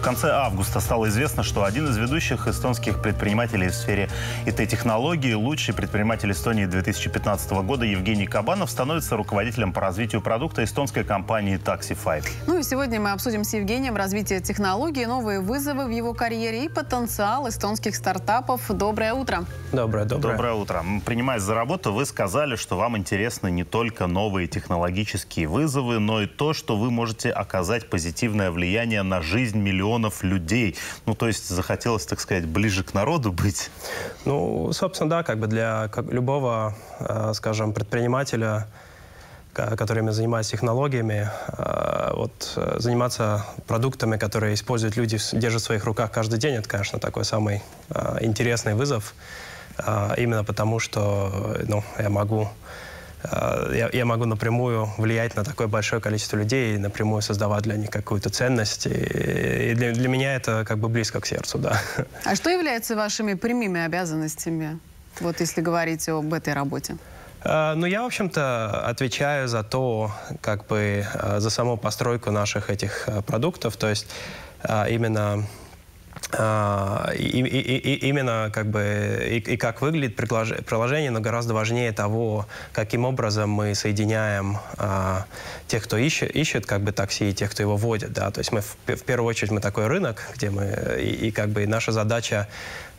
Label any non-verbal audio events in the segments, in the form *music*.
В конце августа стало известно, что один из ведущих эстонских предпринимателей в сфере ИТ-технологий, лучший предприниматель Эстонии 2015 года Евгений Кабанов становится руководителем по развитию продукта эстонской компании Taxify. Ну и сегодня мы обсудим с Евгением развитие технологий, новые вызовы в его карьере и потенциал эстонских стартапов. Доброе утро. Доброе, доброе. Доброе утро. Принимаясь за работу, вы сказали, что вам интересны не только новые технологические вызовы, но и то, что вы можете оказать позитивное влияние на жизнь миллионов людей. Ну, то есть захотелось, так сказать, ближе к народу быть. Ну, собственно, да, как бы для как любого, э, скажем, предпринимателя, который занимается технологиями, э, вот э, заниматься продуктами, которые используют люди, держат в своих руках каждый день, это, конечно, такой самый э, интересный вызов. Именно потому, что ну, я могу я, я могу напрямую влиять на такое большое количество людей и напрямую создавать для них какую-то ценность. И, и для, для меня это как бы близко к сердцу, да. А что является вашими прямыми обязанностями, вот если говорить об этой работе? Э, Ну, я, в общем-то, отвечаю за то, как бы, э, за саму постройку наших этих э, продуктов, то есть э, именно э, и- и- и- и- именно как бы и, и как выглядит приложение, но гораздо важнее того, каким образом мы соединяем э, тех, кто ищет, ищет как бы такси, и тех, кто его водит, да, то есть мы в, в первую очередь мы такой рынок, где мы и, и как бы наша задача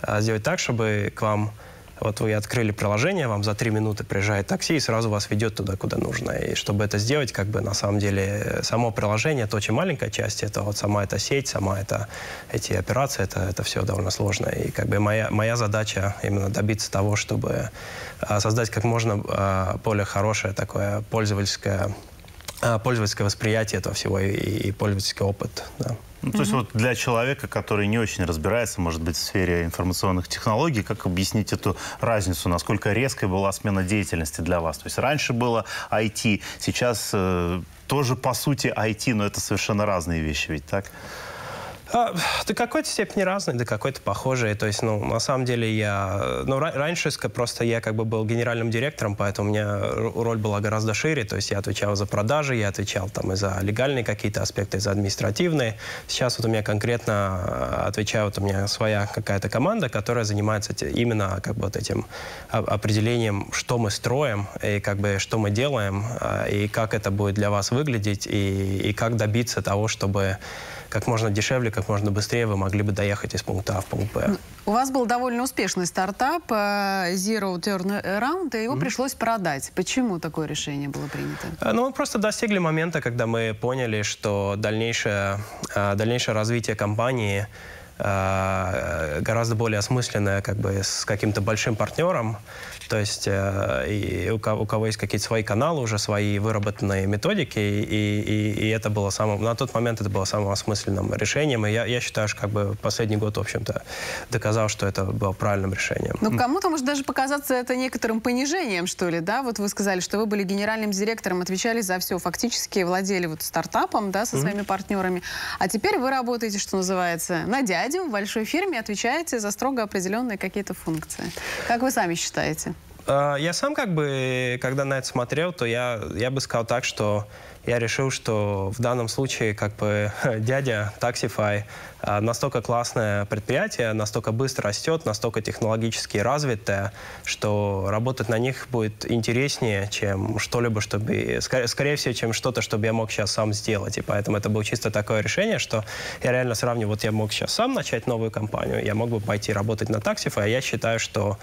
э, сделать так, чтобы к вам вот вы открыли приложение, вам за три минуты приезжает такси и сразу вас ведет туда, куда нужно. И чтобы это сделать, как бы на самом деле само приложение это очень маленькая часть, это вот сама эта сеть, сама это эти операции, это, это все довольно сложно. И как бы моя, моя задача именно добиться того, чтобы а, создать как можно а, более хорошее такое пользовательское пользовательское восприятие этого всего и, и пользовательский опыт. Да. Ну, то есть вот для человека, который не очень разбирается, может быть, в сфере информационных технологий, как объяснить эту разницу, насколько резкой была смена деятельности для вас? То есть раньше было IT, сейчас э, тоже по сути IT, но это совершенно разные вещи, ведь так? А, до какой-то степени разные, до какой-то похожие. То есть, ну, на самом деле я... Ну, ра- раньше просто я как бы был генеральным директором, поэтому у меня роль была гораздо шире. То есть я отвечал за продажи, я отвечал там и за легальные какие-то аспекты, и за административные. Сейчас вот у меня конкретно а, отвечаю, вот у меня своя какая-то команда, которая занимается именно как бы вот этим о- определением, что мы строим, и как бы что мы делаем, а, и как это будет для вас выглядеть, и, и как добиться того, чтобы как можно дешевле, как можно быстрее вы могли бы доехать из пункта А в пункт Б. У вас был довольно успешный стартап э, Zero Turnaround, и его пришлось продать. Почему такое решение было принято? Э, Ну, мы просто достигли момента, когда мы поняли, что дальнейшее, э, дальнейшее развитие компании гораздо более осмысленное как бы с каким-то большим партнером. То есть э, и у, кого, у кого есть какие-то свои каналы, уже свои выработанные методики, и, и, и это было самым, на тот момент это было самым осмысленным решением. И я, я считаю, что как бы последний год, в общем-то, доказал, что это было правильным решением. Ну, кому-то может даже показаться это некоторым понижением, что ли, да? Вот вы сказали, что вы были генеральным директором, отвечали за все, фактически владели вот стартапом, да, со своими партнерами. А теперь вы работаете, что называется, на дядю в большой фирме, отвечаете за строго определенные какие-то функции. Как вы сами считаете? Э, Я сам как бы, когда на это смотрел, то я, я бы сказал так, что я решил, что в данном случае как бы *laughs* дядя Taxify э, настолько классное предприятие, настолько быстро растет, настолько технологически развитое, что работать на них будет интереснее, чем что-либо, чтобы, скорее, скорее всего, чем что-то, чтобы я мог сейчас сам сделать. И поэтому это было чисто такое решение, что я реально сравниваю, вот я мог сейчас сам начать новую компанию, я мог бы пойти работать на Taxify, а я считаю, что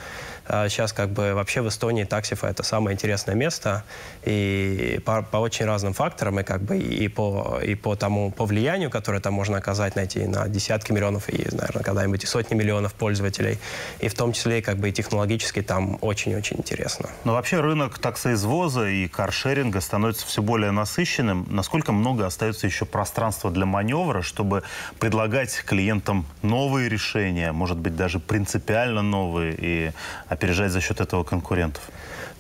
сейчас как бы вообще в Эстонии Taxify это самое интересное место, и по, по очень разным факторам, и как бы и по, и по тому, по влиянию, которое там можно оказать, найти на десятки миллионов, и, наверное, когда-нибудь и сотни миллионов пользователей, и в том числе как бы и технологически там очень-очень интересно. Но вообще рынок таксоизвоза и каршеринга становится все более насыщенным. Насколько много остается еще пространства для маневра, чтобы предлагать клиентам новые решения, может быть, даже принципиально новые, и опережать за счет этого конкурентов?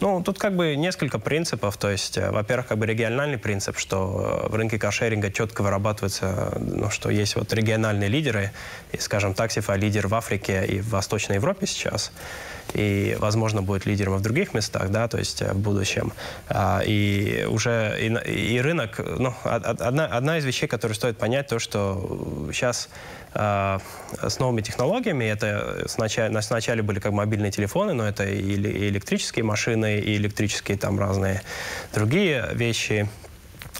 Ну, тут как бы несколько принципов. То есть, э, во-первых, как бы региональный принцип, что э, в рынке каршеринга четко вырабатывается, ну, что есть вот региональные лидеры, и, скажем, Taxify лидер в Африке и в Восточной Европе сейчас и, возможно, будет лидером в других местах, да, то есть э, в будущем. А, и уже и, и рынок, ну, одна, одна из вещей, которую стоит понять, то, что сейчас с новыми технологиями, это сначала, сначала были как мобильные телефоны, но это и, и электрические машины, и электрические там разные другие вещи,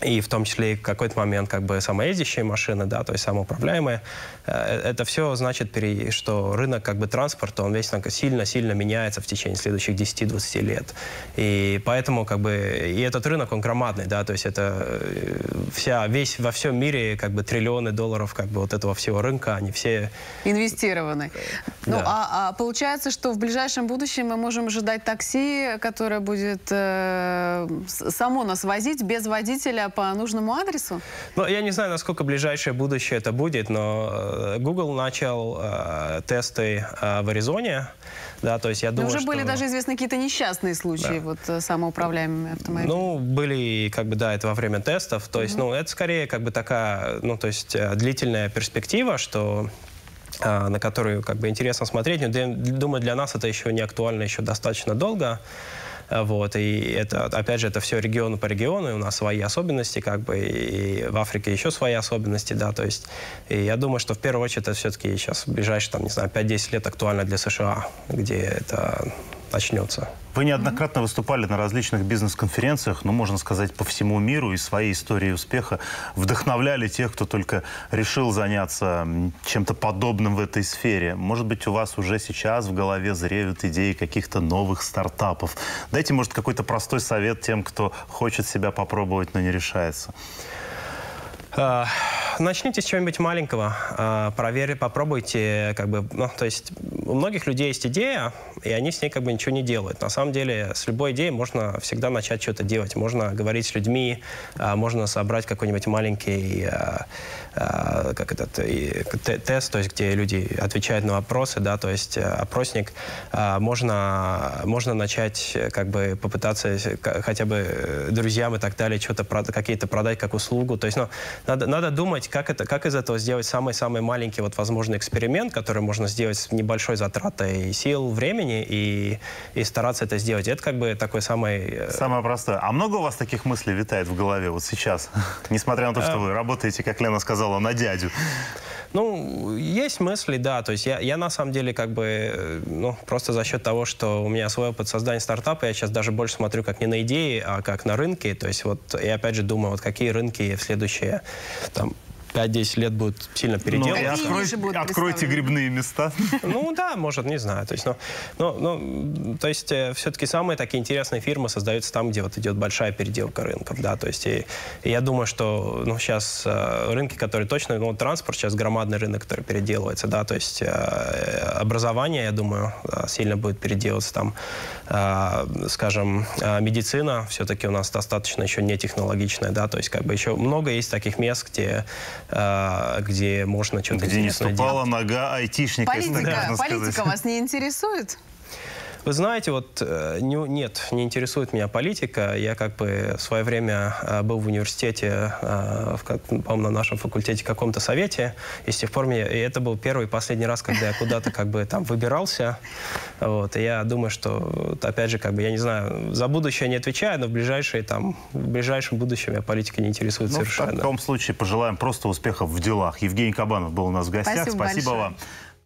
и в том числе и в какой-то момент как бы самоездящие машины, да, то есть самоуправляемые. Э, это все значит, что рынок как бы транспорта, он весь сильно-сильно меняется в течение следующих 10-20 лет. И поэтому как бы и этот рынок, он громадный, да, то есть это э, вся, весь во всем мире как бы триллионы долларов как бы вот этого всего рынка, они все... Инвестированы. Ну, да. а, а получается, что в ближайшем будущем мы можем ожидать такси, которое будет э, само нас возить без водителя по нужному адресу? Ну, я не знаю, насколько ближайшее будущее это будет, но э, Google начал э, тесты э, в Аризоне. Да, то есть я думаю, уже что... были даже известны какие-то несчастные случаи, да. вот э, самоуправляемыми автомобилями. Ну, были, как бы, да, это во время тестов. То есть, mm-hmm. ну, это скорее, как бы, такая, ну, то есть, э, длительная перспектива, что на которую как бы интересно смотреть. Но думаю, для нас это еще не актуально еще достаточно долго. Вот, и это, опять же, это все регион по региону, и у нас свои особенности, как бы, и в Африке еще свои особенности, да, то есть, и я думаю, что в первую очередь это все-таки сейчас в ближайшие, там, не знаю, 5-10 лет актуально для США, где это начнется. Вы неоднократно выступали на различных бизнес-конференциях, ну, можно сказать, по всему миру и своей историей успеха вдохновляли тех, кто только решил заняться чем-то подобным в этой сфере. Может быть, у вас уже сейчас в голове зреют идеи каких-то новых стартапов. Дайте, может, какой-то простой совет тем, кто хочет себя попробовать, но не решается. А, начните с чего-нибудь маленького, а, проверьте, попробуйте, как бы, ну, то есть у многих людей есть идея, и они с ней как бы ничего не делают. На самом деле с любой идеей можно всегда начать что-то делать. Можно говорить с людьми, а, можно собрать какой-нибудь маленький как этот тест, то есть где люди отвечают на вопросы, да, то есть опросник. Можно, можно начать как бы попытаться хотя бы друзьям и так далее что-то какие-то продать как услугу. То есть, ну, надо, надо думать, как, это, как из этого сделать самый-самый маленький вот возможный эксперимент, который можно сделать с небольшой затратой сил, времени и, и стараться это сделать. Это как бы такой самый... Э, Самое простое. А много у вас таких мыслей витает в голове вот сейчас? *laughs* Несмотря на то, что э. вы работаете, как Лена сказала, на дядю. Ну, есть мысли, да. То есть я, я на самом деле как бы, э, ну, просто за счет того, что у меня свой опыт создания стартапа, я сейчас даже больше смотрю как не на идеи, а как на рынки. То есть вот я опять же думаю, вот какие рынки в следующие там 5-10 лет будут сильно переделаны. Ну, откройте, откройте грибные места. *laughs* Ну да, может, не знаю. То есть, ну, ну, ну, то есть э, все-таки самые такие интересные фирмы создаются там, где вот идет большая переделка рынков. Да? То есть и, и я думаю, что ну, сейчас э, рынки, которые точно, ну, транспорт сейчас громадный рынок, который переделывается. Да? То есть э, образование, я думаю, сильно будет переделываться там. Скажем, медицина все-таки у нас достаточно еще не технологичная. Да? То есть как бы еще много есть таких мест, где где можно что-то Где не ступала делать. нога айтишника, Политика, политика вас не интересует? Вы знаете, вот э, не, нет, не интересует меня политика. Я как бы в свое время э, был в университете, э, в, по-моему, на нашем факультете каком-то совете, и с тех пор мне, и это был первый и последний раз, когда я куда-то как бы там выбирался. Вот, и я думаю, что, опять же, как бы, я не знаю, за будущее не отвечаю, но в ближайшие там, в ближайшем будущем меня политика не интересует ну, совершенно. В таком случае пожелаем просто успехов в делах. Евгений Кабанов был у нас в гостях. Спасибо, Спасибо большое. вам.